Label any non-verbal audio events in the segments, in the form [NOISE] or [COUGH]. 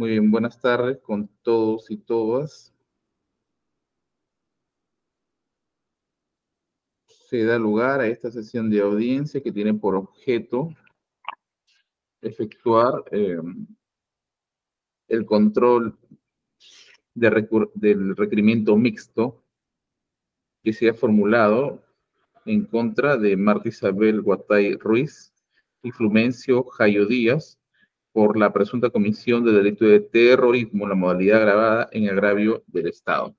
Muy bien, buenas tardes con todos y todas. Se da lugar a esta sesión de audiencia que tiene por objeto efectuar eh, el control del requerimiento mixto que se ha formulado en contra de Marta Isabel Guatay Ruiz y Flumencio Jayo Díaz por la presunta comisión de delito de terrorismo, la modalidad grabada en agravio del Estado.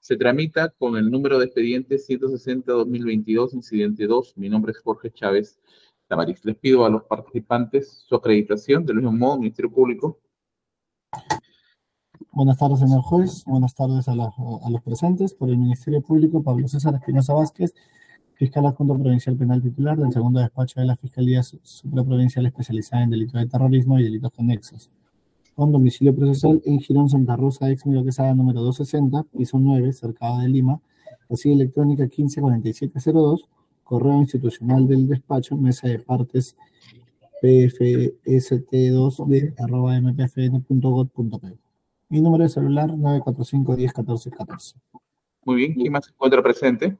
Se tramita con el número de expediente 160-2022, incidente 2. Mi nombre es Jorge Chávez Tamariz. Les pido a los participantes su acreditación, del mismo modo, Ministerio Público. Buenas tardes, señor juez. Buenas tardes a, los presentes. Por el Ministerio Público, Pablo César Espinosa Vázquez, fiscal adjunto provincial penal titular del segundo despacho de la Fiscalía Supraprovincial especializada en delitos de terrorismo y delitos conexos. Con domicilio procesal en Girón Santa Rosa, ex Quesada número 260, piso 9, cercado de Lima, casilla electrónica 154702, correo institucional del despacho, mesa de partes pfst2b arroba mpfn.gov.p. Mi número de celular 945 10 14 14. Muy bien, ¿quién más se encuentra presente?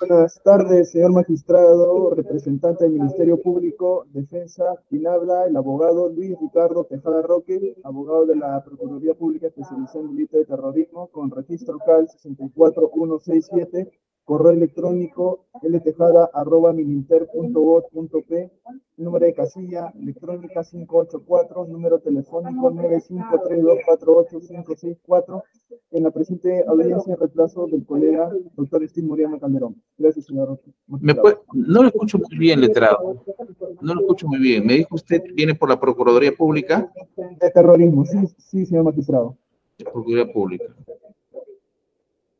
Buenas tardes, señor magistrado, representante del Ministerio Público, Defensa, quien habla, el abogado Luis Ricardo Tejada Roque, abogado de la Procuraduría Pública especializada en delito de terrorismo, con registro CAL 64167 correo electrónico ltejada.mininter.gov.p, número de casilla electrónica 584, número telefónico 953248564, en la presente audiencia reemplazo del colega doctor Steve Moriano Calderón. Gracias, señor. no lo escucho muy bien, letrado. No lo escucho muy bien. Me dijo usted, viene por la Procuraduría Pública. De terrorismo, sí, sí, señor magistrado. Procuraduría Pública.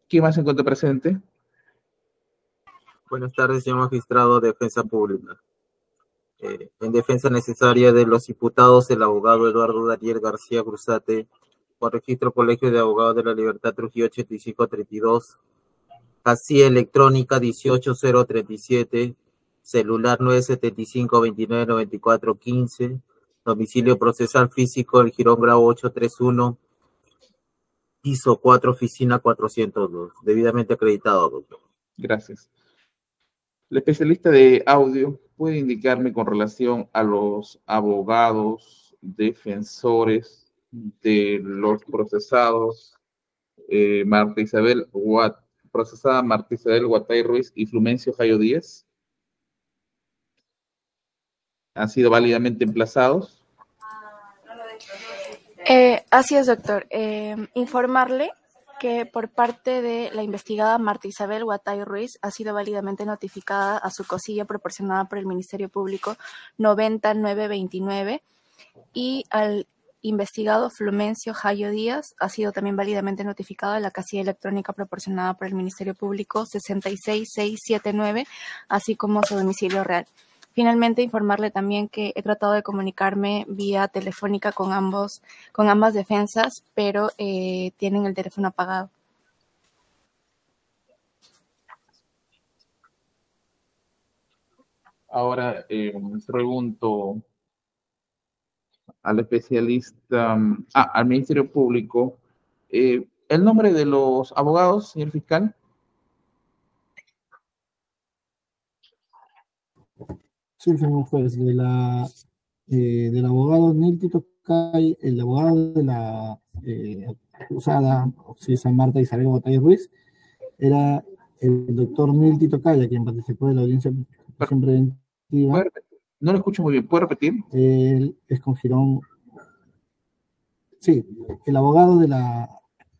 ¿Quién más se encuentra presente? Buenas tardes, señor magistrado de Defensa Pública. Eh, en defensa necesaria de los imputados, el abogado Eduardo Daniel García Cruzate, por registro Colegio de Abogados de la Libertad Trujillo 8532, casilla electrónica 18037, celular 975 29 15, domicilio procesal físico el Girón Grau 831, piso 4, oficina 402, debidamente acreditado, doctor. Gracias. El especialista de audio puede indicarme con relación a los abogados, defensores de los procesados eh, Marta Isabel Watt, procesada Marta Isabel Guatay Ruiz y Flumencio Jayo Díez. ¿Han sido válidamente emplazados? Eh, así es, doctor. Eh, informarle que por parte de la investigada Marta Isabel Guatay Ruiz ha sido válidamente notificada a su cosilla proporcionada por el Ministerio Público 90929 y al investigado Flumencio Jayo Díaz ha sido también válidamente notificado a la casilla electrónica proporcionada por el Ministerio Público 66679, así como su domicilio real. Finalmente, informarle también que he tratado de comunicarme vía telefónica con ambos, con ambas defensas, pero eh, tienen el teléfono apagado. Ahora eh, pregunto al especialista, ah, al Ministerio Público, eh, ¿el nombre de los abogados, señor fiscal? Señor juez, de la, eh, del abogado Niltito Tito el abogado de la eh, acusada, San Marta Isabel Botay Ruiz, era el doctor Niltito Tito quien participó de la audiencia preventiva. No lo escucho muy bien, ¿puede repetir? Él es con Girón. Sí, el abogado de la,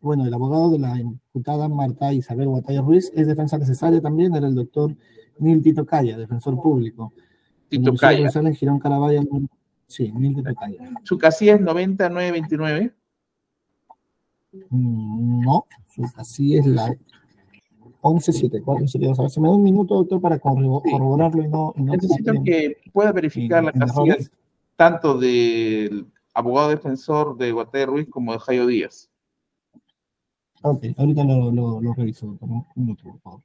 bueno, el abogado de la imputada Marta Isabel Guataya Ruiz es defensa necesaria también, era el doctor Nil Tito Calla, defensor público. Tito Calla. En Girón sí, Tito Calla. ¿Su casilla es 9929? Mm, no, su casilla es la 1174. Se me da un minuto, doctor, para corroborarlo y no. Necesito que pueda verificar la casilla tanto del abogado defensor de Guatay Ruiz como de Jairo Díaz. Ok, ahorita lo, lo, lo reviso, doctor. Un minuto, por favor.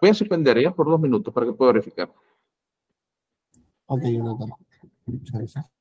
Voy a suspender ya por dos minutos para que pueda verificar. Ok, doctor. Muchas gracias.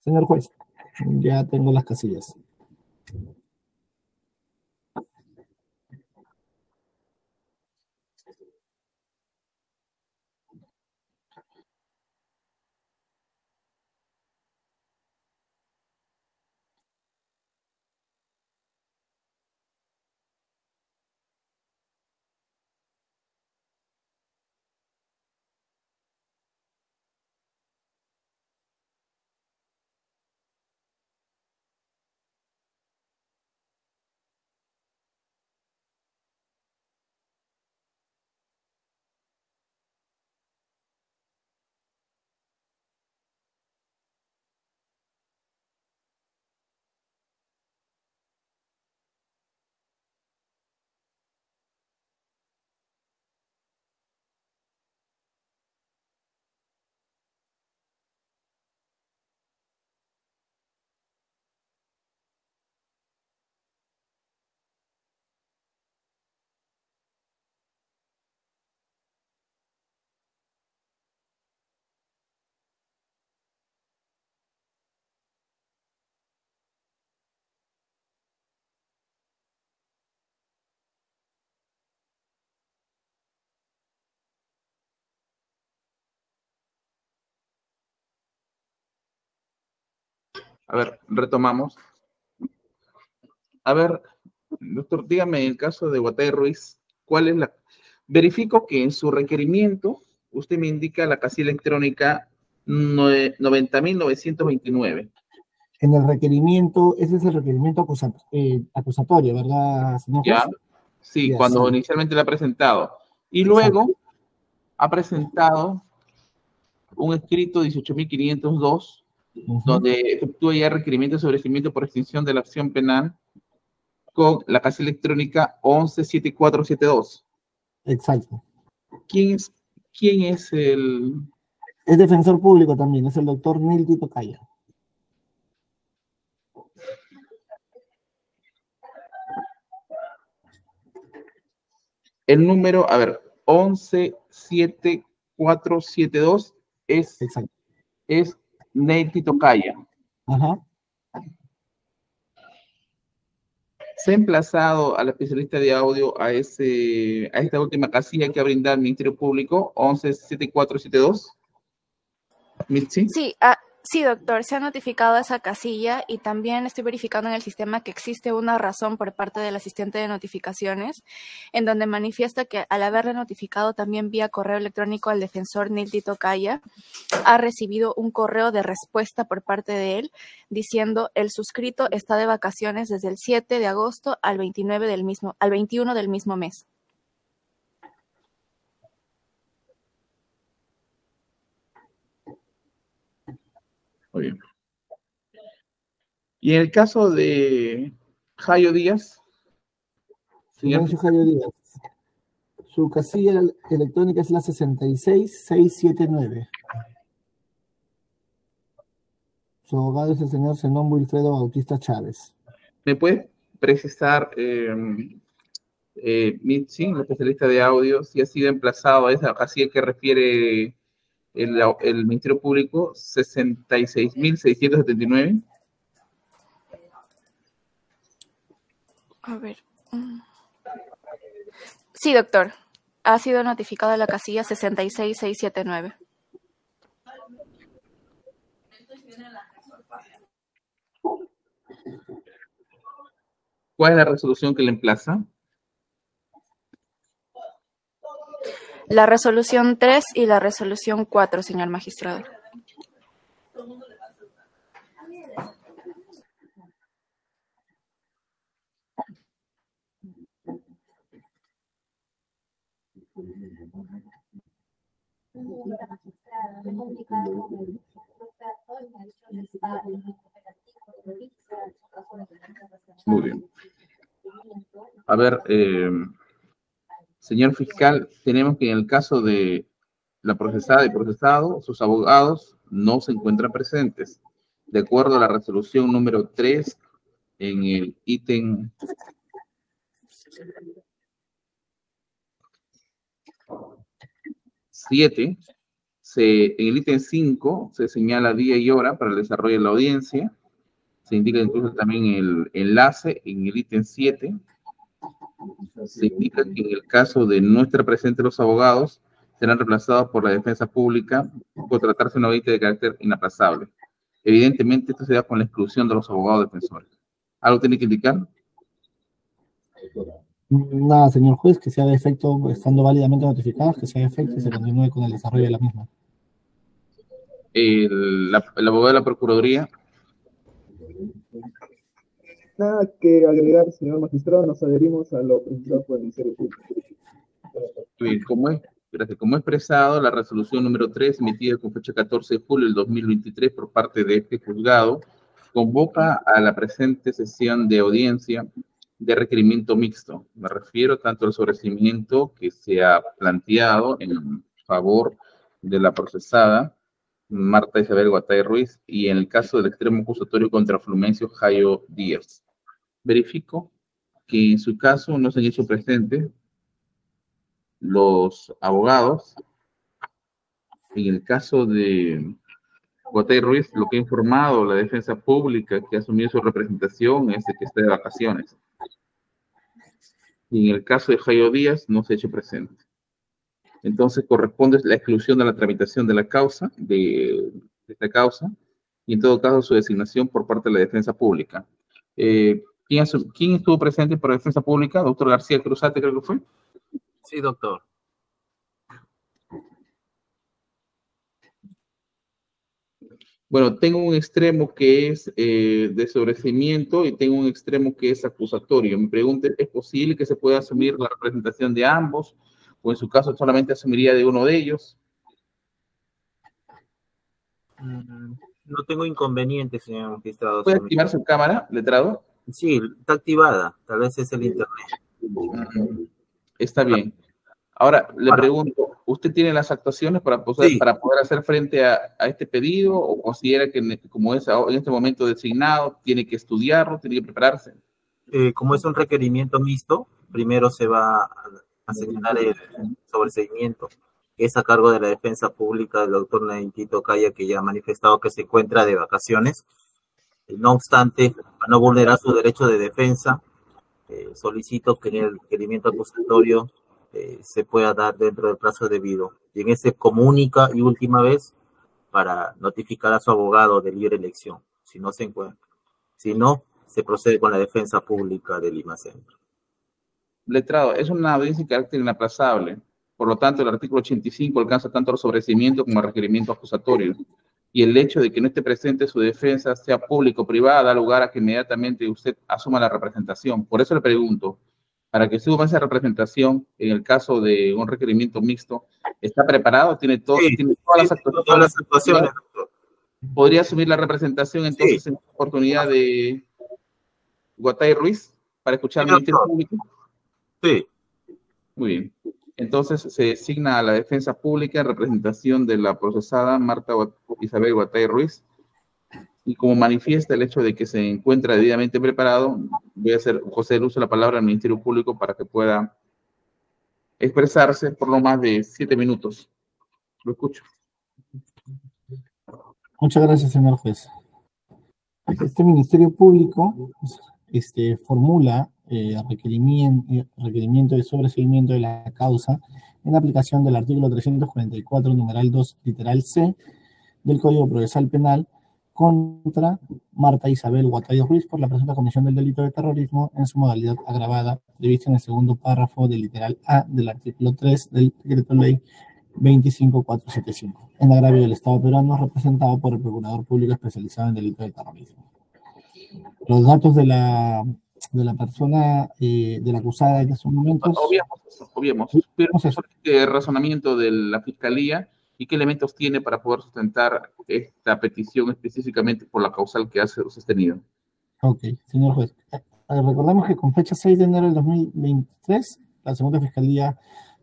Señor juez, ya tengo las casillas. A ver, retomamos. A ver, doctor, dígame en el caso de Guatay Ruiz, ¿cuál es la... Verifico que en su requerimiento usted me indica la casilla electrónica 90.929. En el requerimiento, ese es el requerimiento eh, acusatorio, ¿verdad, señor Ya, sí, cuando inicialmente lo ha presentado. Y luego ha presentado un escrito 18.502 donde efectúa ya requerimiento sobre seguimiento por extinción de la acción penal con la casa electrónica 117472. Exacto. ¿Quién es, quién es el...? Es defensor público también, es el doctor Nilti Tocaya. El número, a ver, 117472 es, Exacto. es Neil Tocaya. Ajá. Se ha emplazado al especialista de audio a, ese, a esta última casilla que ha brindado el Ministerio Público, 117472. ¿Sí? Sí, ah, Sí, doctor, se ha notificado esa casilla y también estoy verificando en el sistema que existe una razón por parte del asistente de notificaciones, en donde manifiesta que al haberle notificado también vía correo electrónico al defensor Nil Tito Calla, ha recibido un correo de respuesta por parte de él diciendo el suscrito está de vacaciones desde el 7 de agosto al 29 del mismo, al 21 del mismo mes. Muy bien. Y en el caso de Jayo Díaz. Díaz. Su casilla electrónica es la 66679. Su abogado es el señor Zenón Wilfredo Bautista Chávez. ¿Me puede precisar, eh, eh, Mitzi, el especialista de audio, si ha sido emplazado a esa casilla que refiere el, el Ministerio Público 66.679. A ver. Mm. Sí, doctor. Ha sido notificada la casilla 66679. ¿Cuál es la resolución que le emplaza? La resolución tres y la resolución cuatro, señor magistrado. Muy bien. A ver, eh, señor fiscal, tenemos que en el caso de la procesada y procesado, sus abogados no se encuentran presentes. De acuerdo a la resolución número 3, en el ítem siete, se, en el ítem 5 se señala día y hora para el desarrollo de la audiencia. Se indica incluso también el enlace en el ítem 7. Se indica que en el caso de no estar presentes los abogados, serán reemplazados por la defensa pública por tratarse de una audiencia de carácter inaplazable. Evidentemente, esto se da con la exclusión de los abogados defensores. ¿Algo tiene que indicar? Nada, señor juez, que sea de efecto, estando válidamente notificados, que sea de efecto y se continúe con el desarrollo de la misma. El, la, el abogado de la Procuraduría. Nada que agregar, señor magistrado, nos adherimos a lo presentado por el Ministerio Público. Como es, gracias. Como expresado, la resolución número 3, emitida con fecha 14 de julio del 2023 por parte de este juzgado, convoca a la presente sesión de audiencia de requerimiento mixto. Me refiero tanto al sobreseimiento que se ha planteado en favor de la procesada Marta Isabel Guatay Ruiz y en el caso del extremo acusatorio contra Flumencio Jayo Díaz. Verifico que en su caso no se han hecho presentes los abogados. En el caso de Guatay Ruiz, lo que ha informado la defensa pública que ha asumido su representación es de que está de vacaciones. Y en el caso de Jairo Díaz, no se ha hecho presente. Entonces, corresponde la exclusión de la tramitación de la causa, de, de esta causa, y en todo caso su designación por parte de la defensa pública. Eh, ¿quién, ¿quién, estuvo presente por defensa pública? Doctor García Cruzate, creo que fue. Sí, doctor. Bueno, tengo un extremo que es eh, de sobrecimiento y tengo un extremo que es acusatorio. Me pregunto, ¿es posible que se pueda asumir la representación de ambos? ¿O en su caso solamente asumiría de uno de ellos? Mm, no tengo inconveniente, señor magistrado. ¿Puede activar su cámara, letrado? Sí, está activada. Tal vez es el internet. Está bien. Ahora, le pregunto, ¿usted tiene las actuaciones para poder, sí. para poder hacer frente a, a, este pedido o considera que como es en este momento designado, tiene que estudiarlo, tiene que prepararse? Eh, como es un requerimiento mixto, primero se va a asignar el sobreseimiento, que es a cargo de la defensa pública del doctor Nedintito Calla, que ya ha manifestado que se encuentra de vacaciones. No obstante, para no vulnerar su derecho de defensa, eh, solicito que el requerimiento acusatorio eh, se pueda dar dentro del plazo debido. Y en ese comunica y última vez para notificar a su abogado de libre elección, si no se encuentra. Si no, se procede con la defensa pública de Lima. Letrado, es una audiencia de carácter inaplazable. Por lo tanto, el artículo 85 alcanza tanto el sobrecimiento como el requerimiento acusatorio. Y el hecho de que no esté presente su defensa, sea público o privada, da lugar a que inmediatamente usted asuma la representación. Por eso le pregunto, para que suba esa representación en el caso de un requerimiento mixto, ¿está preparado? ¿Tiene, todo, sí, ¿tiene todas, sí, las actuaciones? todas las actuaciones? ¿Podría asumir la representación entonces sí. en oportunidad de Guatay Ruiz para escuchar el Ministerio Público? Sí. Muy bien. Entonces se designa a la defensa pública en representación de la procesada Marta Isabel Guatay Ruiz y como manifiesta el hecho de que se encuentra debidamente preparado, voy a hacer José el uso de la palabra al Ministerio Público para que pueda expresarse por no más de siete minutos. Lo escucho. Muchas gracias, señor juez. Este Ministerio Público este, formula eh, requerimiento, requerimiento de sobreseimiento de la causa en aplicación del artículo 344, numeral 2, literal C, del Código Procesal Penal, contra Marta Isabel Guatayo Ruiz por la presunta comisión del delito de terrorismo en su modalidad agravada prevista en el segundo párrafo del literal A del artículo 3 del decreto ley 25475, en agravio del Estado peruano representado por el Procurador Público especializado en delito de terrorismo. Los datos de la de la persona, eh, de la acusada en estos momentos. Obviamos obviamos. Pero ¿qué razonamiento de la fiscalía y qué elementos tiene para poder sustentar esta petición específicamente por la causal que ha sostenido? Ok, señor juez. Eh, recordamos que con fecha 6 de enero del 2023, la segunda fiscalía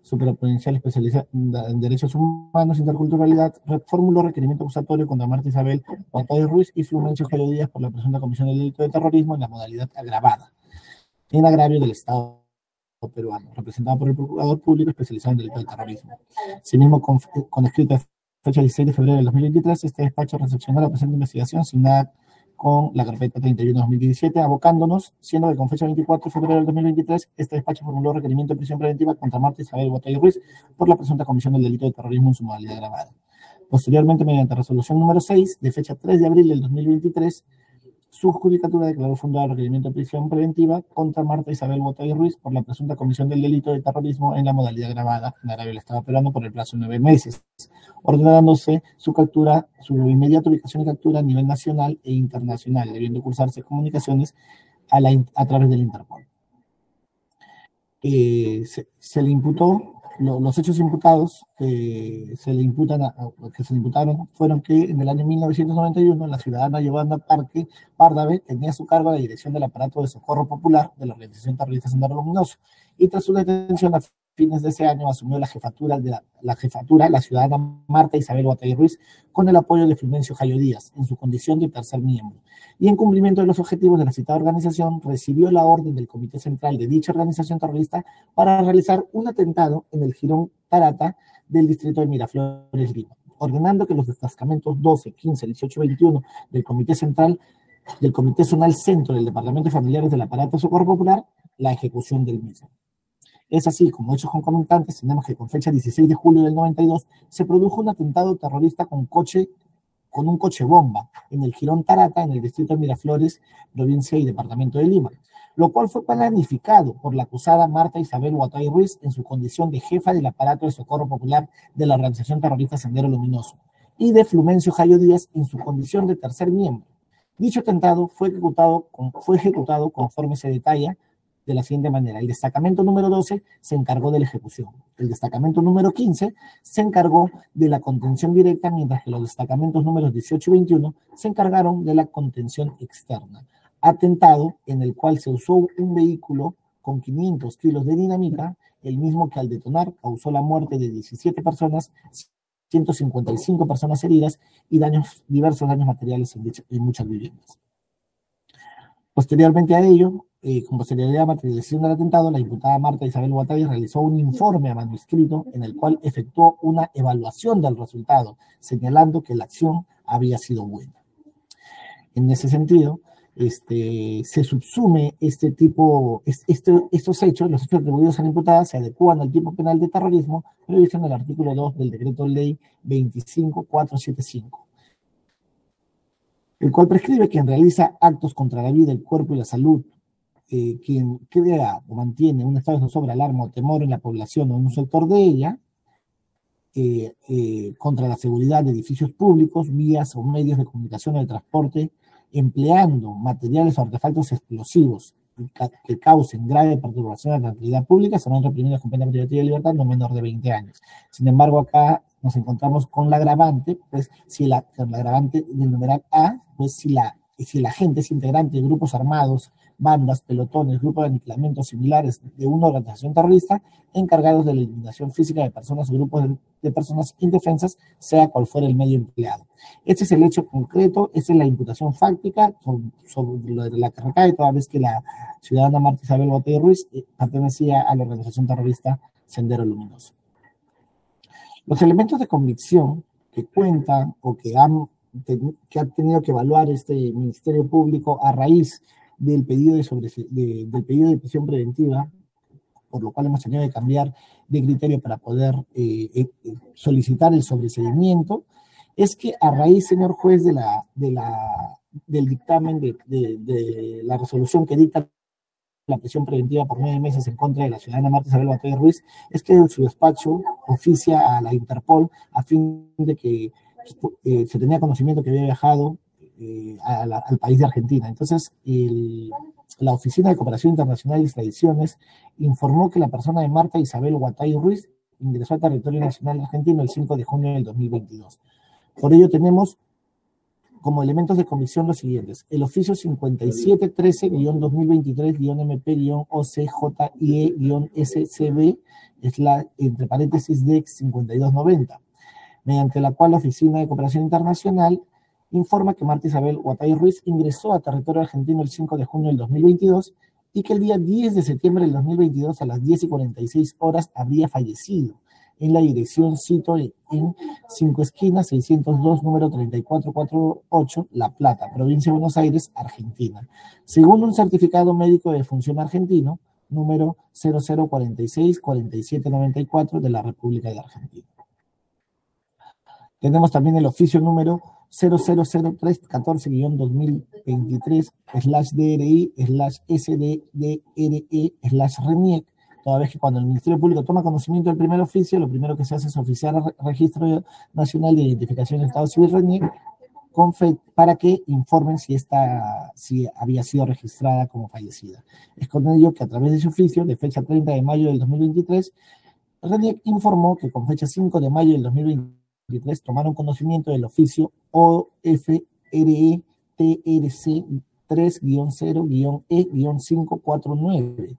Superprovincial especializada en derechos humanos interculturalidad, formuló requerimiento acusatorio contra Marta Isabel Guatayo Ruiz y Flumencio Jairo Díaz por la presunta comisión del delito de terrorismo en la modalidad agravada, en agravio del Estado peruano, representado por el Procurador Público especializado en delito de terrorismo. Asimismo, con, con escrito de fecha 16 de febrero del 2023, este despacho recepcionó la presente investigación sin nada con la carpeta 31-2017, abocándonos, siendo que con fecha 24 de febrero del 2023, este despacho formuló requerimiento de prisión preventiva contra Marta Isabel Botello Ruiz por la presunta comisión del delito de terrorismo en su modalidad grabada. Posteriormente, mediante resolución número 6, de fecha 3 de abril del 2023, su judicatura declaró fundado el requerimiento de prisión preventiva contra Marta Isabel Botay Ruiz por la presunta comisión del delito de terrorismo en la modalidad grabada en Arabia del Estado peruano por el plazo de nueve meses, ordenándose su captura, su inmediata ubicación y captura a nivel nacional e internacional, debiendo cursarse comunicaciones a, la, a través del Interpol. Eh, se le imputó los hechos imputados que se le imputan que se le imputaron fueron que en el año 1991 la ciudadana Giovanna Parque Pardave tenía a su cargo la dirección del aparato de socorro popular de la organización terrorista Sendero Luminoso y tras su detención a fines de ese año asumió la jefatura de la, jefatura la ciudadana Marta Isabel Guatay Ruiz con el apoyo de Fulmencio Jayo Díaz en su condición de tercer miembro y en cumplimiento de los objetivos de la citada organización, recibió la orden del Comité Central de dicha organización terrorista para realizar un atentado en el Girón Tarata del distrito de Miraflores, Lima, ordenando que los destacamentos 12, 15, 18 y 21 del Comité Central del Comité Zonal Centro del Departamento de Familiares del Aparato Socorro Popular la ejecución del mismo. Es así, como hechos concomitantes, tenemos que con fecha 16 de julio del 92 se produjo un atentado terrorista con coche con un coche bomba en el Girón Tarata, en el distrito de Miraflores, provincia y departamento de Lima, lo cual fue planificado por la acusada Marta Isabel Guatay Ruiz en su condición de jefa del aparato de socorro popular de la organización terrorista Sendero Luminoso, y de Flumencio Jayo Díaz en su condición de tercer miembro. Dicho atentado fue ejecutado, fue ejecutado conforme se detalla de la siguiente manera. El destacamento número 12 se encargó de la ejecución. El destacamento número 15 se encargó de la contención directa, mientras que los destacamentos números 18 y 21 se encargaron de la contención externa. Atentado en el cual se usó un vehículo con 500 kilos de dinamita, el mismo que al detonar causó la muerte de 17 personas, 155 personas heridas y daños, diversos daños materiales en, en muchas viviendas. Posteriormente a ello, eh, con posterioridad a materialización del atentado, la imputada Marta Isabel Guatay realizó un informe a manuscrito en el cual efectuó una evaluación del resultado, señalando que la acción había sido buena. En ese sentido, este, se subsume este tipo, este, estos hechos, los hechos atribuidos a la imputada, se adecúan al tipo penal de terrorismo previsto en el artículo 2 del decreto ley 25475 el cual prescribe quien realiza actos contra la vida, el cuerpo y la salud eh, quien crea o mantiene un estado de zozobra, alarma o temor en la población o en un sector de ella, eh, eh, contra la seguridad de edificios públicos, vías o medios de comunicación o de transporte, empleando materiales o artefactos explosivos que causen grave perturbación de la tranquilidad pública, serán reprimidos con pena privativa de libertad no menor de 20 años. Sin embargo, acá nos encontramos con la agravante, pues si la, con la agravante del numeral A, pues si la, si la gente es integrante de grupos armados bandas, pelotones, grupos de aniquilamiento similares de una organización terrorista encargados de la eliminación física de personas o grupos de, personas indefensas, sea cual fuera el medio empleado. Este es el hecho concreto, esta es la imputación fáctica sobre, lo de la que recae, toda vez que la ciudadana Marta Isabel Botella Ruiz eh, pertenecía a la organización terrorista Sendero Luminoso. Los elementos de convicción que cuentan o que han que ha tenido que evaluar este Ministerio Público a raíz del pedido de, sobre, del pedido de prisión preventiva, por lo cual hemos tenido que cambiar de criterio para poder eh, eh, solicitar el sobreseimiento, es que a raíz, señor juez, de la, de la, del dictamen de, de, la resolución que dicta la prisión preventiva por nueve meses en contra de la ciudadana Marta Isabel Batalla Ruiz, es que su despacho oficia a la Interpol a fin de que eh, se tenía conocimiento que había viajado eh, al país de Argentina. Entonces, la Oficina de Cooperación Internacional y Extradiciones informó que la persona de Marta Isabel Guatay Ruiz ingresó al territorio nacional argentino el 5 de junio del 2022. Por ello tenemos como elementos de comisión los siguientes. El oficio 5713-2023-MP-OCJIE-SCB, es la, entre paréntesis, DEX 5290, mediante la cual la Oficina de Cooperación Internacional informa que Marta Isabel Guatay Ruiz ingresó a territorio argentino el 5 de junio del 2022 y que el día 10 de septiembre del 2022 a las 10 y 46 horas habría fallecido en la dirección, cito, en Cinco Esquinas, 602, número 3448, La Plata, provincia de Buenos Aires, Argentina. Según un certificado médico de función argentino, número 0046-4794 de la República de Argentina. Tenemos también el oficio número 000314-2023 toda vez que cuando el Ministerio Público toma conocimiento del primer oficio, lo primero que se hace es oficiar el Registro Nacional de Identificación del Estado Civil RENIEC para que informen si, esta, si había sido registrada como fallecida. Es con ello que a través de ese oficio, de fecha 30 de mayo del 2023, RENIEC informó que con fecha 5 de mayo del 2023, tomaron conocimiento del oficio OFRE TRC 3-0-E-549,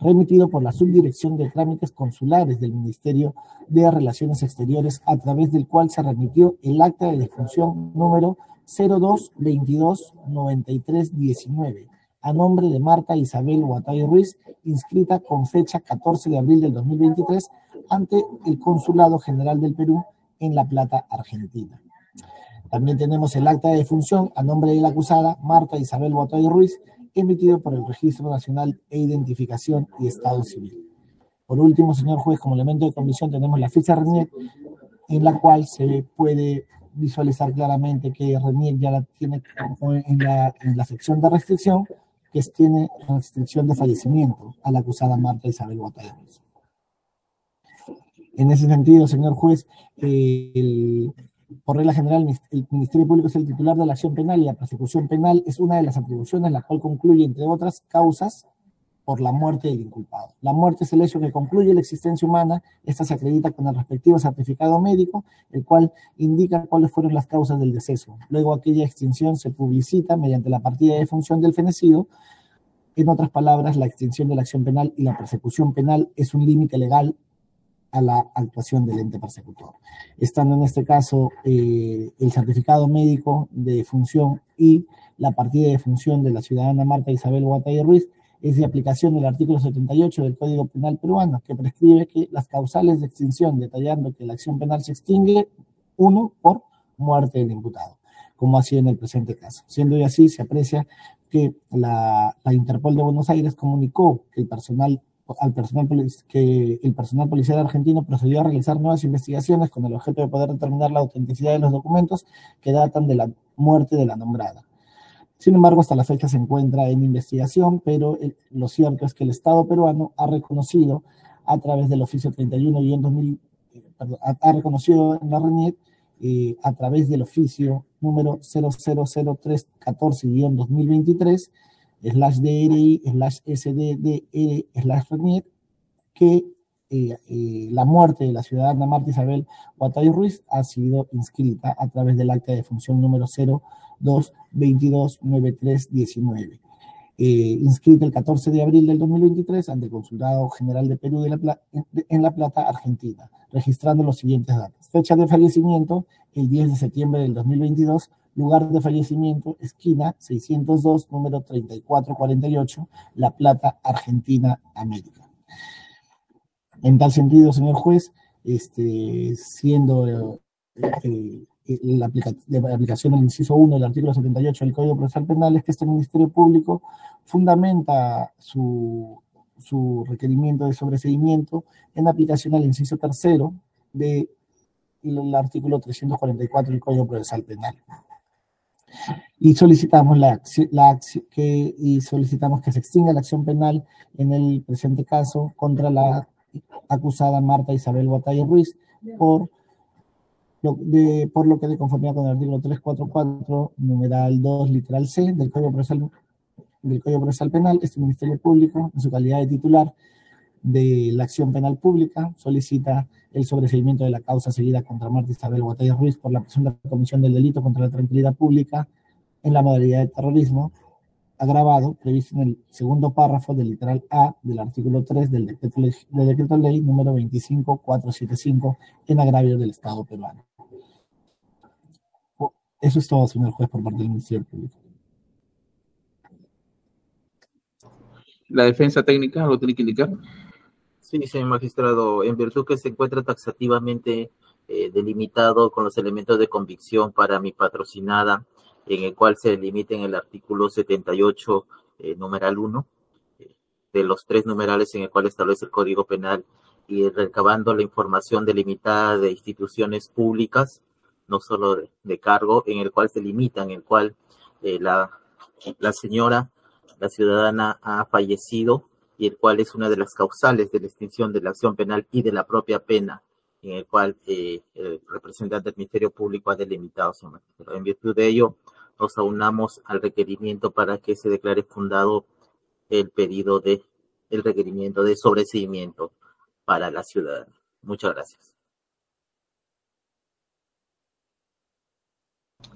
remitido por la Subdirección de Trámites Consulares del Ministerio de Relaciones Exteriores, a través del cual se remitió el acta de defunción número 02-22-93-19, a nombre de Marta Isabel Guatay Ruiz, inscrita con fecha 14 de abril del 2023 ante el Consulado General del Perú en La Plata, Argentina. También tenemos el acta de defunción a nombre de la acusada Marta Isabel Botoy Ruiz, emitido por el Registro Nacional e Identificación y Estado Civil. Por último, señor juez, como elemento de comisión tenemos la ficha RENIEC, en la cual se puede visualizar claramente que RENIEC ya la tiene en la, en sección de restricción, que tiene restricción de fallecimiento a la acusada Marta Isabel Ruiz. En ese sentido, señor juez, el, por regla general, el Ministerio Público es el titular de la acción penal y la persecución penal es una de las atribuciones, la cual concluye, entre otras causas, por la muerte del inculpado. La muerte es el hecho que concluye la existencia humana, esta se acredita con el respectivo certificado médico, el cual indica cuáles fueron las causas del deceso. Luego aquella extinción se publicita mediante la partida de función del fenecido. En otras palabras, la extinción de la acción penal y la persecución penal es un límite legal a la actuación del ente persecutor. Estando en este caso eh, el certificado médico de función y la partida de función de la ciudadana Marta Isabel Guatay Ruiz, es de aplicación del artículo 78 del Código Penal peruano, que prescribe que las causales de extinción, detallando que la acción penal se extingue, uno, por muerte del imputado, como así en el presente caso. Siendo así, se aprecia que la, la Interpol de Buenos Aires comunicó que el personal al personal que el personal policial argentino procedió a realizar nuevas investigaciones con el objeto de poder determinar la autenticidad de los documentos que datan de la muerte de la nombrada. Sin embargo, hasta la fecha se encuentra en investigación, pero lo cierto es que el Estado peruano ha reconocido a través del oficio 31-2000, ha, reconocido en la RENIEC eh, a través del oficio número 000314-2023 slash DRI, slash SDDR, slash RENIEC, que eh, eh, la muerte de la ciudadana Marta Isabel Guatay Ruiz ha sido inscrita a través del acta de función número 02229319. Eh, inscrita el 14 de abril del 2023 ante el Consulado General de Perú de la en La Plata, Argentina, registrando los siguientes datos. Fecha de fallecimiento, el 10 de septiembre del 2022, lugar de fallecimiento, esquina 602, número 3448, La Plata, Argentina, América. En tal sentido, señor juez, este, siendo eh, eh, la, aplicación del inciso 1 del artículo 78 del Código Procesal Penal, es que este Ministerio Público fundamenta su, su requerimiento de sobreseguimiento en aplicación al inciso tercero del artículo 344 del Código Procesal Penal y solicitamos la, la que y solicitamos que se extinga la acción penal en el presente caso contra la acusada Marta Isabel Batalla Ruiz por lo, de, por lo que de conformidad con el artículo 344 numeral 2 literal C del Código Procesal del Código Procesal Penal, este Ministerio Público, en su calidad de titular de la acción penal pública, solicita el sobreseimiento de la causa seguida contra Marta Isabel Guatay Ruiz por la presunta comisión del delito contra la tranquilidad pública en la modalidad de terrorismo agravado previsto en el segundo párrafo del literal A del artículo 3 del decreto, ley, del decreto ley número 25475 en agravio del Estado peruano. Eso es todo, señor juez, por parte del Ministerio Público. La defensa técnica lo tiene que indicar. Sí, señor magistrado, en virtud que se encuentra taxativamente eh, delimitado con los elementos de convicción para mi patrocinada, en el cual se limita en el artículo 78, eh, numeral 1, eh, de los tres numerales en el cual establece el Código Penal y recabando la información delimitada de instituciones públicas, no solo de, cargo, en el cual se limita, en el cual eh, la, la señora, la ciudadana ha fallecido y el cual es una de las causales de la extinción de la acción penal y de la propia pena, en el cual eh, el representante del Ministerio Público ha delimitado. En virtud de ello, nos aunamos al requerimiento para que se declare fundado el pedido de el requerimiento de sobreseimiento para la ciudadana. Muchas gracias.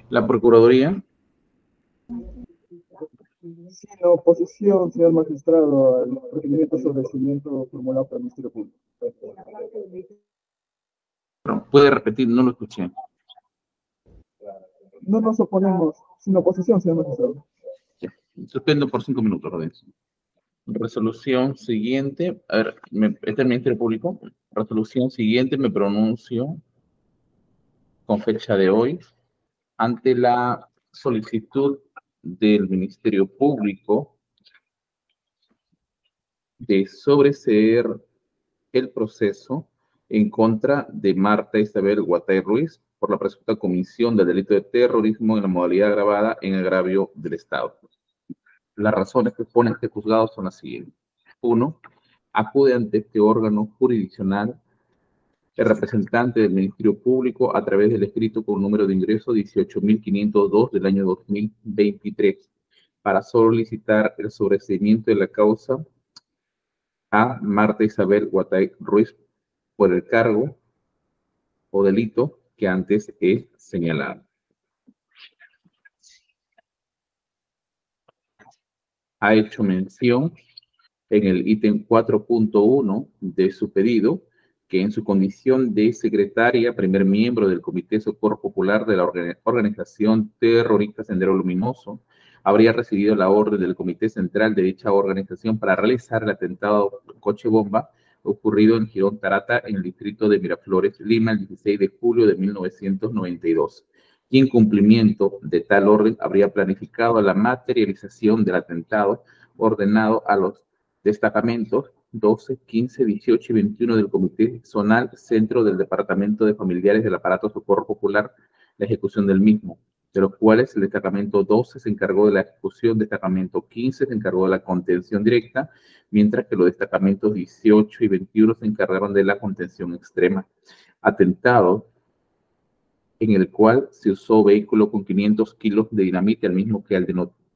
La Procuraduría. Sin oposición, señor magistrado, al requerimiento de sobreseimiento formulado por el Ministerio Público. Puede repetir, no lo escuché. No nos oponemos. Sin oposición, señor magistrado. Suspendo por cinco minutos, Lorenzo. Resolución siguiente. A ver, me, este es el Ministerio Público. Resolución siguiente, me pronuncio con fecha de hoy ante la solicitud del Ministerio Público de sobreseer el proceso en contra de Marta Isabel Guatay Ruiz por la presunta comisión del delito de terrorismo en la modalidad agravada en agravio del Estado. Las razones que pone este juzgado son las siguientes. Uno, acude ante este órgano jurisdiccional el representante del Ministerio Público a través del escrito con número de ingreso 18.502 del año 2023 para solicitar el sobreseimiento de la causa a Marta Isabel Guatay Ruiz por el cargo o delito que antes he señalado. Ha hecho mención en el ítem 4.1 de su pedido que en su condición de secretaria, primer miembro del Comité Socorro Popular de la Organización Terrorista Sendero Luminoso, habría recibido la orden del Comité Central de dicha organización para realizar el atentado coche bomba ocurrido en Girón Tarata, en el distrito de Miraflores, Lima, el 16 de julio de 1992. Y en cumplimiento de tal orden habría planificado la materialización del atentado ordenado a los destacamentos 12, 15, 18 y 21 del Comité Zonal Centro del Departamento de Familiares del Aparato Socorro Popular, la ejecución del mismo, de los cuales el destacamento 12 se encargó de la ejecución, destacamento 15 se encargó de la contención directa, mientras que los destacamentos 18 y 21 se encargaron de la contención extrema. Atentado en el cual se usó vehículo con 500 kilos de dinamita, el mismo que al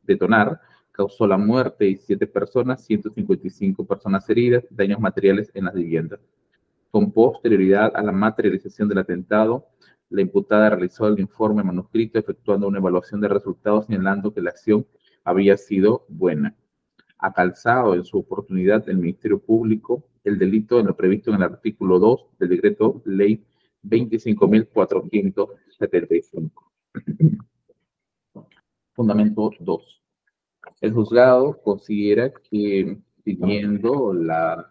detonar, causó la muerte de siete personas, 155 personas heridas, daños materiales en las viviendas. Con posterioridad a la materialización del atentado, la imputada realizó el informe manuscrito efectuando una evaluación de resultados señalando que la acción había sido buena. Ha calzado en su oportunidad el Ministerio Público el delito en lo previsto en el artículo 2 del decreto ley 25.475. [CLEARS THROAT] Fundamento 2. El juzgado considera que siguiendo la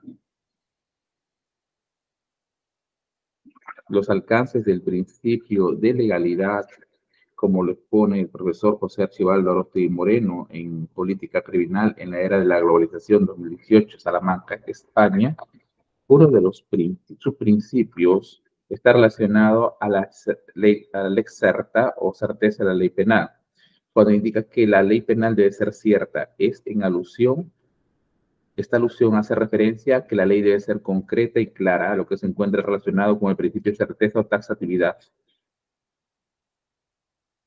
los alcances del principio de legalidad, como lo expone el profesor José Archibaldo Arostegui Moreno en Política Criminal en la Era de la Globalización 2018, Salamanca, España, uno de los sus principios está relacionado a la ley, a la lex certa o certeza de la ley penal, cuando indica que la ley penal debe ser cierta, es en alusión esta alusión hace referencia a que la ley debe ser concreta y clara, a lo que se encuentra relacionado con el principio de certeza o taxatividad.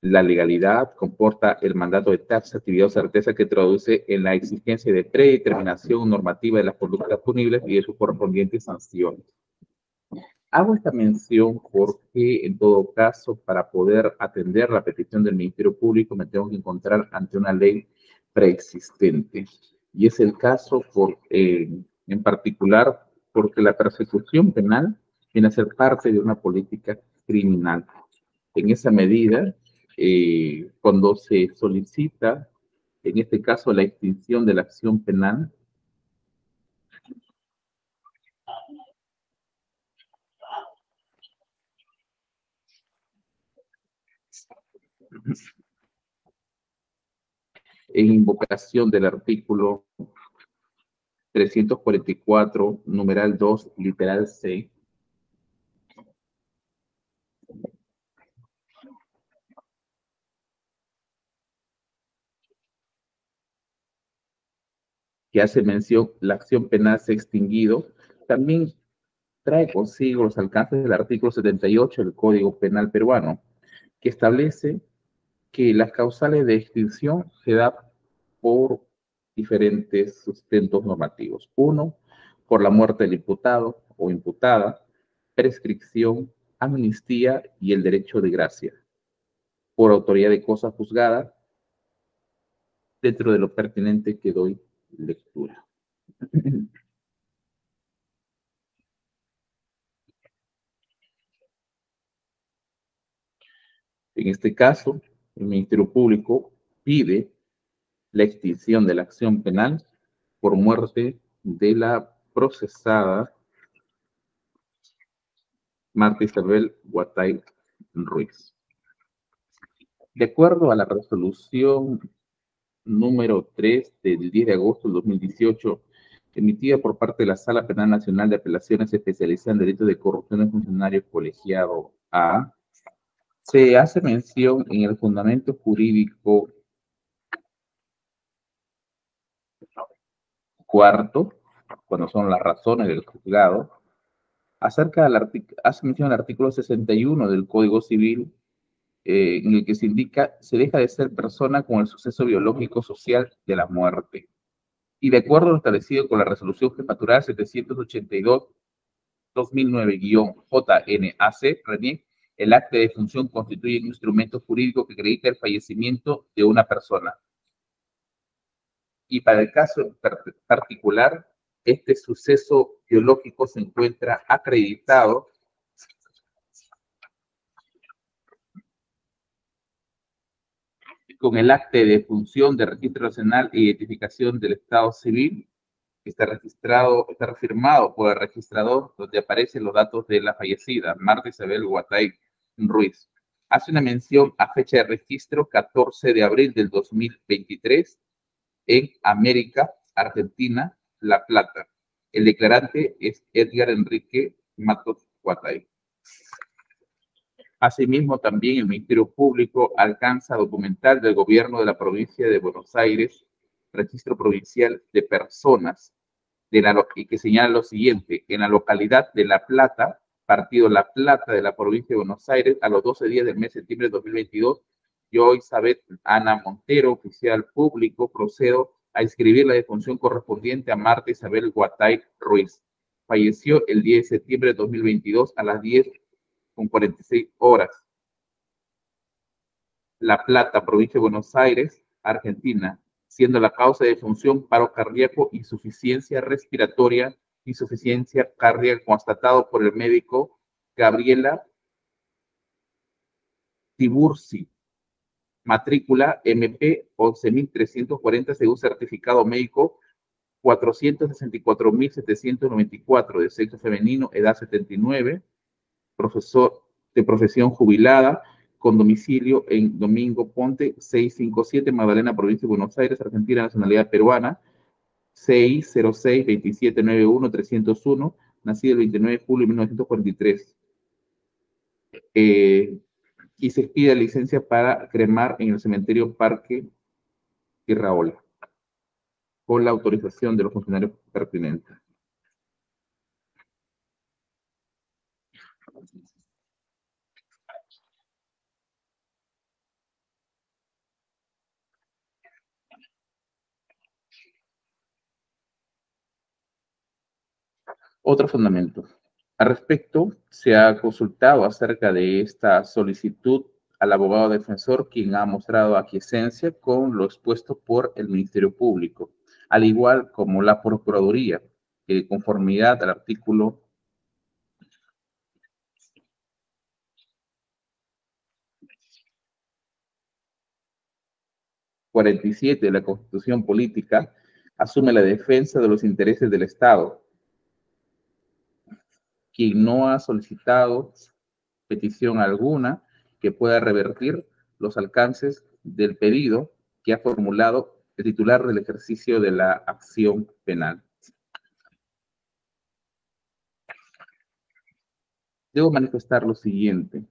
la legalidad, comporta el mandato de taxatividad o certeza que traduce en la exigencia de predeterminación normativa de las conductas punibles y de sus correspondientes sanciones. Hago esta mención porque, en todo caso, para poder atender la petición del Ministerio Público, me tengo que encontrar ante una ley preexistente. Y es el caso, por, eh, en particular, porque la persecución penal viene a ser parte de una política criminal. En esa medida, eh, cuando se solicita, en este caso, la extinción de la acción penal, en invocación del artículo 344, numeral 2, literal C, que hace mención, la acción penal se ha extinguido, también trae consigo los alcances del artículo 78 del Código Penal peruano, que establece que las causales de extinción se dan por diferentes sustentos normativos. Uno, por la muerte del imputado o imputada, prescripción, amnistía y el derecho de gracia. Por autoridad de cosa juzgada, dentro de lo pertinente que doy lectura. [CLEARS THROAT] En este caso, el Ministerio Público pide la extinción de la acción penal por muerte de la procesada Marta Isabel Guatay Ruiz. De acuerdo a la resolución número 3 del 10 de agosto del 2018, emitida por parte de la Sala Penal Nacional de Apelaciones especializada en Delitos de Corrupción de Funcionarios Colegiado A, se hace mención en el fundamento jurídico cuarto, cuando son las razones del juzgado, acerca del artículo, hace mención al artículo 61 del Código Civil, eh, en el que se indica, se deja de ser persona con el suceso biológico social de la muerte. Y de acuerdo a lo establecido con la resolución jefatural 782-2009-JNAC, RENIEC, el acta de función constituye un instrumento jurídico que acredita el fallecimiento de una persona. Y para el caso particular, este suceso biológico se encuentra acreditado con el acta de función de registro nacional e identificación del Estado civil, que está registrado, está firmado por el registrador, donde aparecen los datos de la fallecida, Marta Isabel Guatay Ruiz. Hace una mención a fecha de registro 14 de abril del 2023 en América, Argentina, La Plata. El declarante es Edgar Enrique Matos Guatay. Asimismo, también el Ministerio Público alcanza documental del gobierno de la provincia de Buenos Aires, registro provincial de personas, y que señala lo siguiente, en la localidad de La Plata, partido La Plata de la provincia de Buenos Aires, a los 12 días del mes de septiembre de 2022, yo, Isabel Ana Montero, oficial público, procedo a inscribir la defunción correspondiente a Marta Isabel Guatay Ruiz. Falleció el 10 de septiembre de 2022 a las 10 con 46 horas. La Plata, provincia de Buenos Aires, Argentina, siendo la causa de función paro cardíaco, insuficiencia respiratoria, insuficiencia cardíaca constatado por el médico Gabriela Tibursi, matrícula MP 11.340 según certificado médico 464.794 de sexo femenino, edad 79, profesor de profesión jubilada, con domicilio en Domingo Ponte, 657, Magdalena, provincia de Buenos Aires, Argentina, nacionalidad peruana, 606-2791-301, nacido el 29 de julio de 1943. Eh, y se expide licencia para cremar en el cementerio Parque Irraola, con la autorización de los funcionarios pertinentes. Otro fundamento. Al respecto, se ha consultado acerca de esta solicitud al abogado defensor, quien ha mostrado aquiescencia con lo expuesto por el Ministerio Público, al igual como la Procuraduría, que de conformidad al artículo ...47 de la Constitución Política asume la defensa de los intereses del Estado. Quien no ha solicitado petición alguna que pueda revertir los alcances del pedido que ha formulado el titular del ejercicio de la acción penal. Debo manifestar lo siguiente.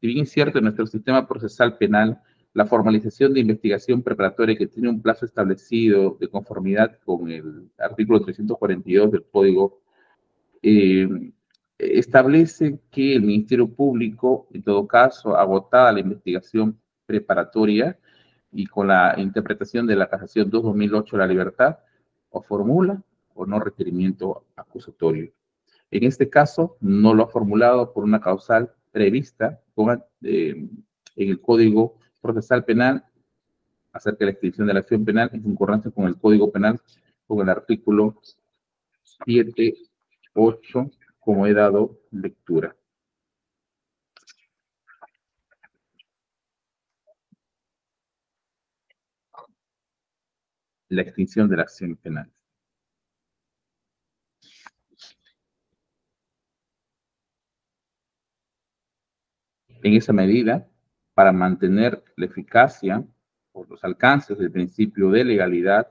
Si bien es cierto en nuestro sistema procesal penal, la formalización de investigación preparatoria que tiene un plazo establecido de conformidad con el artículo 342 del Código eh, establece que el Ministerio Público, en todo caso, agotada la investigación preparatoria y con la interpretación de la Casación 2-2008 la libertad, o formula o no requerimiento acusatorio. En este caso, no lo ha formulado por una causal prevista eh, en el Código Procesal Penal acerca de la extinción de la acción penal en concurrencia con el Código Penal, con el artículo 7, 8 como he dado lectura. La extinción de la acción penal. En esa medida, para mantener la eficacia o los alcances del principio de legalidad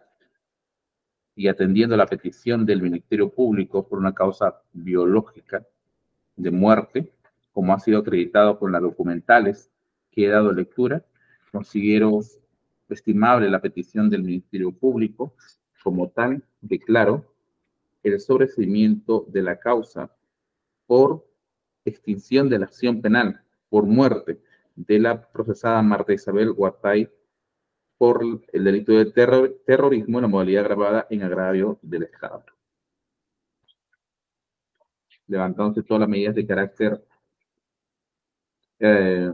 y atendiendo la petición del Ministerio Público por una causa biológica de muerte, como ha sido acreditado con las documentales que he dado lectura, considero estimable la petición del Ministerio Público. Como tal, declaro el sobreseimiento de la causa por extinción de la acción penal por muerte de la procesada Marta Isabel Guatay por el delito de terrorismo en la modalidad grabada en agravio del Estado. Levantándose todas las medidas de carácter, eh,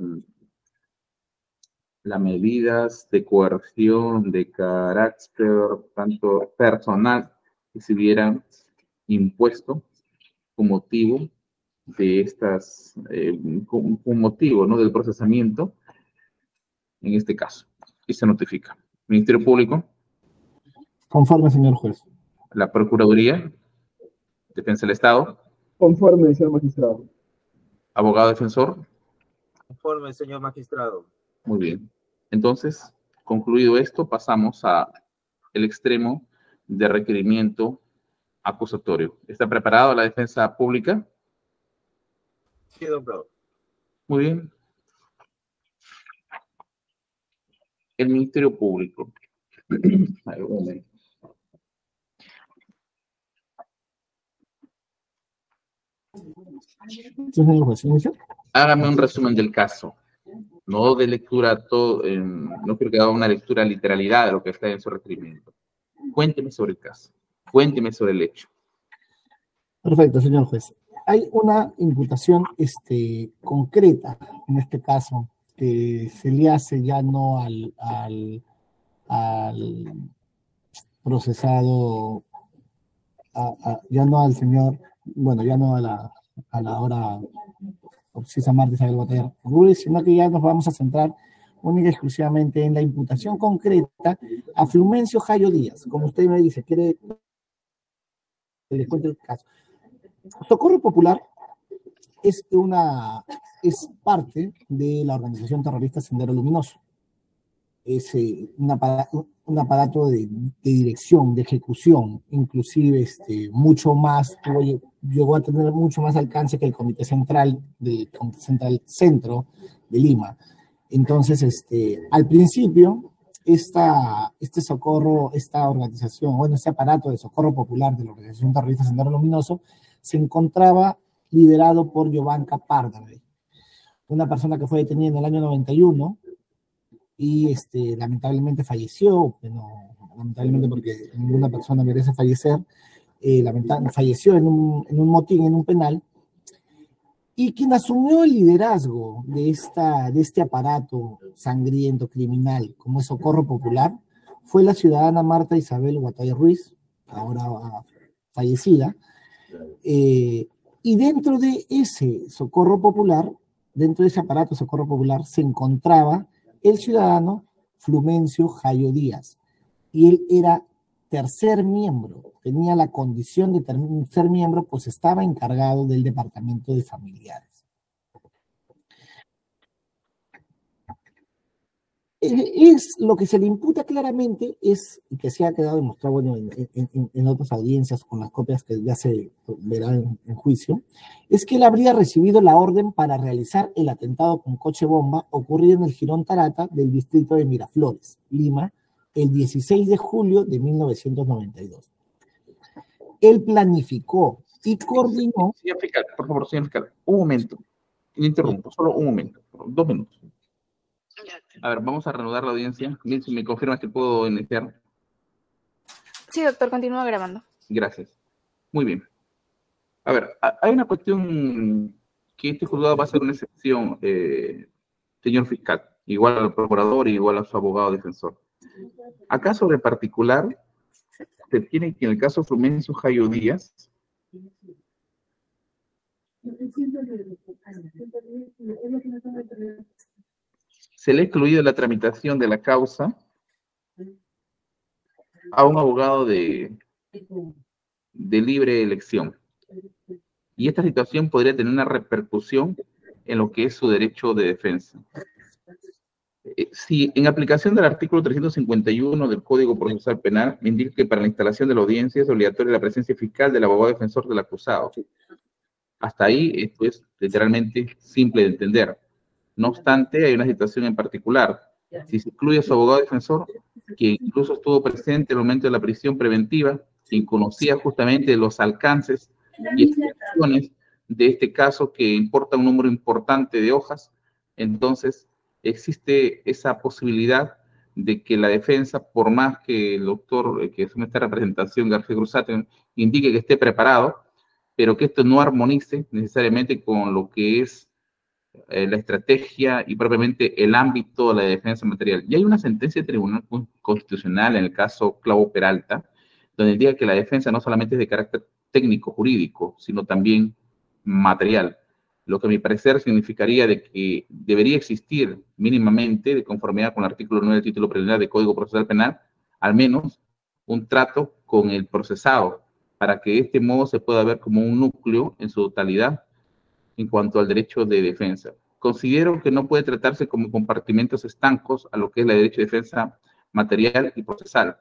las medidas de coerción, de carácter tanto personal que se hubieran impuesto con motivo de estas, eh, motivo ¿no? del procesamiento en este caso y se notifica. Ministerio Público. Conforme, señor juez. La Procuraduría. Defensa del Estado. Conforme, señor magistrado. Abogado defensor. Conforme, señor magistrado. Muy bien. Entonces, concluido esto, pasamos a el extremo de requerimiento acusatorio. ¿Está preparado la defensa pública? Sí, doctor. Muy bien. El Ministerio Público. [CLEARS THROAT] Hágame un resumen del caso. No de lectura, todo, no quiero que haga una lectura literalidad de lo que está en su requerimiento. Cuénteme sobre el caso. Cuénteme sobre el hecho. Perfecto, señor juez. Hay una imputación este, concreta en este caso que se le hace ya no al, al, procesado, ya no al señor, bueno, ya no a la, a la hora Marta Isabel Ruiz, sino que ya nos vamos a centrar única y exclusivamente en la imputación concreta a Flumencio Jayo Díaz. Como usted me dice, quiere les cuente el caso. Socorro Popular es, una, es parte de la organización terrorista Sendero Luminoso. Es eh, un, aparato, de, dirección, de ejecución, inclusive este, mucho más, llegó a tener mucho más alcance que el Comité Central del Comité Central Centro de Lima. Entonces, este, al principio, esta, este socorro, esta organización, bueno, este aparato de socorro popular de la organización terrorista Sendero Luminoso, se encontraba liderado por Giovanka Pardavé, una persona que fue detenida en el año 91 y este, lamentablemente falleció, lamentablemente porque ninguna persona merece fallecer, eh, falleció en un, en un motín, en un penal, y quien asumió el liderazgo de, esta, de este aparato sangriento, criminal, como es Socorro Popular, fue la ciudadana Marta Isabel Guatay Ruiz, ahora fallecida, eh, y dentro de ese Socorro Popular, dentro de ese aparato Socorro Popular, se encontraba el ciudadano Flumencio Jayo Díaz, y él era tercer miembro, tenía la condición de ser miembro, pues estaba encargado del departamento de familiares. Eh, es lo que se le imputa claramente es, y que se ha quedado demostrado bueno, en, otras audiencias con las copias que ya se verán en, juicio, es que él habría recibido la orden para realizar el atentado con coche bomba ocurrido en el Girón Tarata del distrito de Miraflores, Lima, el 16 de julio de 1992. Él planificó y coordinó. Señor fiscal, por favor, señor fiscal, un momento. Interrumpo, solo un momento, dos minutos. A ver, vamos a reanudar la audiencia. Si me confirmas que puedo iniciar. Sí, doctor, continúa grabando. Gracias. Muy bien. A ver, hay una cuestión que este juzgado va a ser una excepción, eh, señor fiscal, igual al procurador y igual a su abogado defensor. Acá sobre particular, se tiene que en el caso Frumencio Jayo Díaz, se le ha excluido la tramitación de la causa a un abogado de, libre elección. Y esta situación podría tener una repercusión en lo que es su derecho de defensa. Eh, si en aplicación del artículo 351 del Código Procesal Penal indica que para la instalación de la audiencia es obligatoria la presencia fiscal del abogado defensor del acusado. Hasta ahí esto es literalmente simple de entender. No obstante, hay una situación en particular. Si se incluye a su abogado defensor, que incluso estuvo presente en el momento de la prisión preventiva, quien conocía justamente los alcances y extensiones de este caso que importa un número importante de hojas, entonces existe esa posibilidad de que la defensa, por más que el doctor eh, que asume esta representación, García Cruzate, indique que esté preparado, pero que esto no armonice necesariamente con lo que es eh, la estrategia y propiamente el ámbito de la defensa material. Y hay una sentencia del Tribunal Constitucional en el caso Clavo Peralta, donde indica que la defensa no solamente es de carácter técnico, jurídico, sino también material lo que a mi parecer significaría de que debería existir mínimamente, de conformidad con el artículo 9 del título preliminar del Código Procesal Penal, al menos un trato con el procesado, para que de este modo se pueda ver como un núcleo en su totalidad en cuanto al derecho de defensa. Considero que no puede tratarse como compartimentos estancos a lo que es la derecho de defensa material y procesal,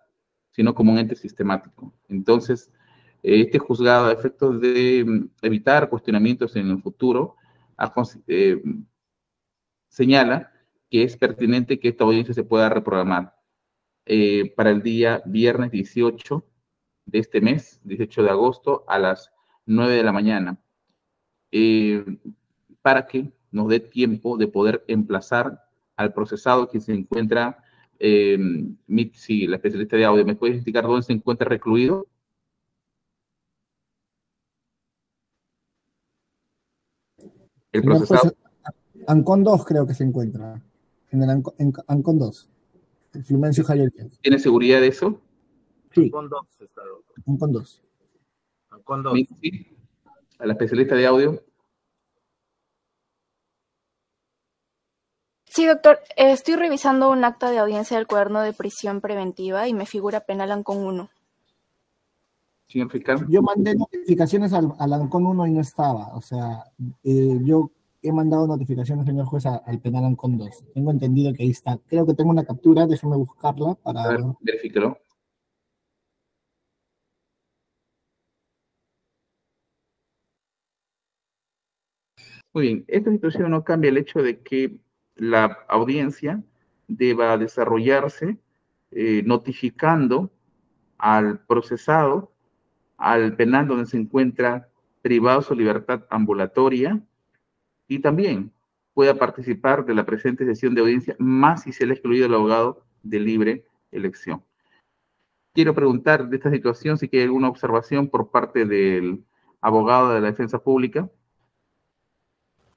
sino como un ente sistemático. Entonces, este juzgado a efectos de mm, evitar cuestionamientos en el futuro eh, señala que es pertinente que esta audiencia se pueda reprogramar eh, para el día viernes 18 de este mes, 18 de agosto, a las 9 de la mañana, eh, para que nos dé tiempo de poder emplazar al procesado que se encuentra, eh, sí, la especialista de audio, ¿me puedes indicar dónde se encuentra recluido? El procesado. Ancon 2 creo que se encuentra. En el Ancon, 2. El Flumencio Javier. ¿Tiene seguridad de eso? Sí. Ancon 2 está Ancon 2. Ancon 2. Sí. A la especialista de audio. Sí, doctor. Estoy revisando un acta de audiencia del cuaderno de prisión preventiva y me figura penal Ancon 1. Señor fiscal. Yo mandé notificaciones al, al ANCON 1 y no estaba. O sea, eh, yo he mandado notificaciones, señor juez, al penal ANCON 2. Tengo entendido que ahí está. Creo que tengo una captura, déjeme buscarla para... A ver, verifíquelo. Muy bien, esta situación no cambia el hecho de que la audiencia deba desarrollarse eh, notificando al procesado al penal donde se encuentra privado su libertad ambulatoria y también pueda participar de la presente sesión de audiencia, más si se le ha excluido el abogado de libre elección. quiero preguntar de esta situación si hay alguna observación por parte del abogado de la defensa pública.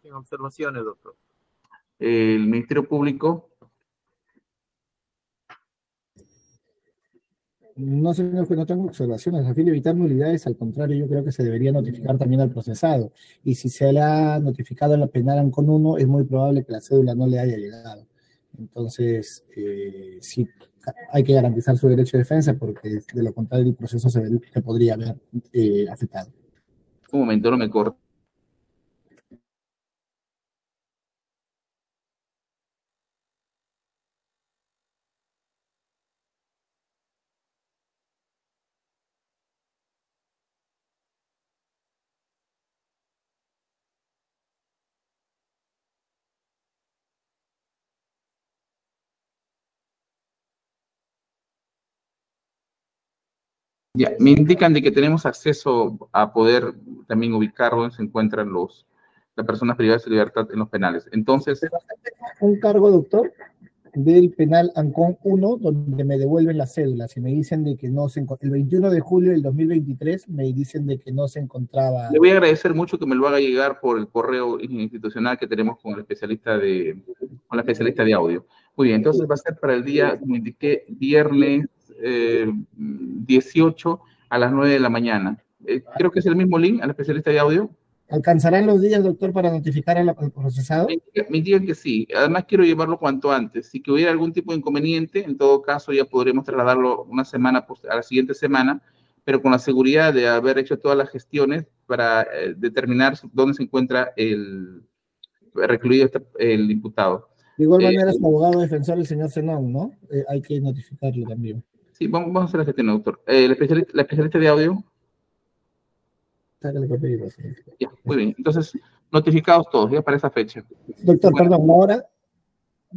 Sin observaciones, doctor. El Ministerio Público. No, señor, que no tengo observaciones. A fin de evitar nulidades, al contrario, yo creo que se debería notificar también al procesado. Y si se le ha notificado en la penal con uno, es muy probable que la cédula no le haya llegado. Entonces, eh, sí, hay que garantizar su derecho de defensa porque de lo contrario el proceso se, se podría haber eh, afectado. Un momento, no me corto. Ya, me indican de que tenemos acceso a poder también ubicar dónde se encuentran los, las personas privadas de libertad en los penales. Entonces... Un cargo, doctor, del penal Ancón 1, donde me devuelven las cédulas y me dicen de que no se el 21 de julio del 2023 me dicen de que no se encontraba. Le voy a agradecer mucho que me lo haga llegar por el correo institucional que tenemos con el especialista de, con la especialista de audio. Muy bien, entonces va a ser para el día, como indiqué, viernes 18 eh, a las 9 de la mañana. Eh, creo que es el mismo link al especialista de audio. ¿Alcanzarán los días, doctor, para notificar al, procesado? Me indican que sí. Además, quiero llevarlo cuanto antes. Si que hubiera algún tipo de inconveniente, en todo caso, ya podremos trasladarlo una semana a la siguiente semana, pero con la seguridad de haber hecho todas las gestiones para eh, determinar dónde se encuentra el recluido este, el imputado. De igual manera, su abogado defensor, el señor Zenón, ¿no? hay que notificarlo también. Sí, vamos, a hacer la gestión, doctor. Eh, ¿la, especialista, de audio? Ya, muy bien. Entonces, notificados todos, ya para esa fecha. Doctor, perdón, ¿la hora?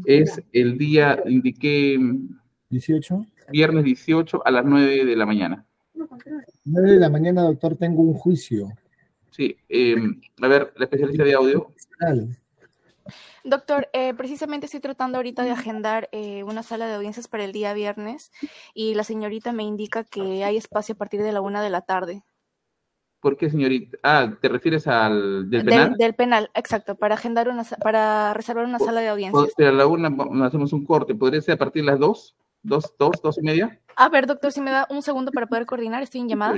Es el día, indiqué... 18. Viernes 18 a las 9 de la mañana. 9 de la mañana, doctor, tengo un juicio. Sí, eh, a ver, la especialista de audio. Doctor, eh, precisamente estoy tratando ahorita de agendar eh, una sala de audiencias para el día viernes y la señorita me indica que hay espacio a partir de la una de la tarde. ¿Por qué, señorita? Ah, ¿te refieres al del penal? Del, penal, exacto, para agendar una, para reservar una sala de audiencias. a la una hacemos un corte, ¿podría ser a partir de las dos? ¿Dos, dos, dos y media? A ver, doctor, si me da un segundo para poder coordinar, estoy en llamada.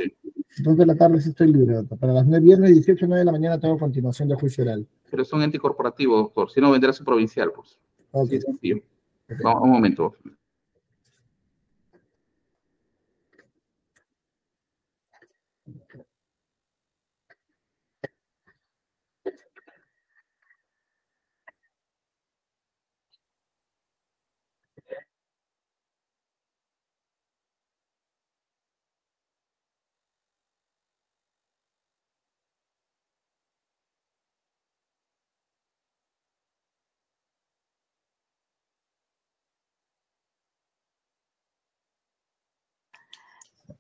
Dos de la tarde sí estoy libre, doctor. Para las 9, viernes 18, 9 de la mañana tengo continuación de juicio oral. Pero son ente corporativo, doctor. Si no, vendrá su provincial, pues. Okay. Sí, Vamos, un momento.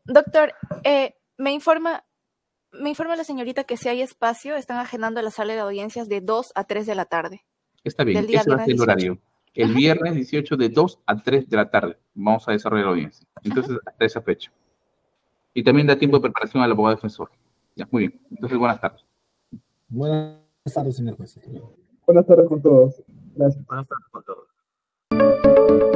Doctor, eh, me informa, me informa la señorita que si hay espacio, están agendando la sala de audiencias de 2 a 3 de la tarde. Está bien, ese va a ser el horario. El viernes 18 de 2 a 3 de la tarde vamos a desarrollar la audiencia. Entonces, hasta esa fecha. Y también da tiempo de preparación al abogado defensor. Ya, muy bien. Entonces, buenas tardes. Buenas tardes, señor juez. Buenas tardes con todos. Gracias. Buenas tardes.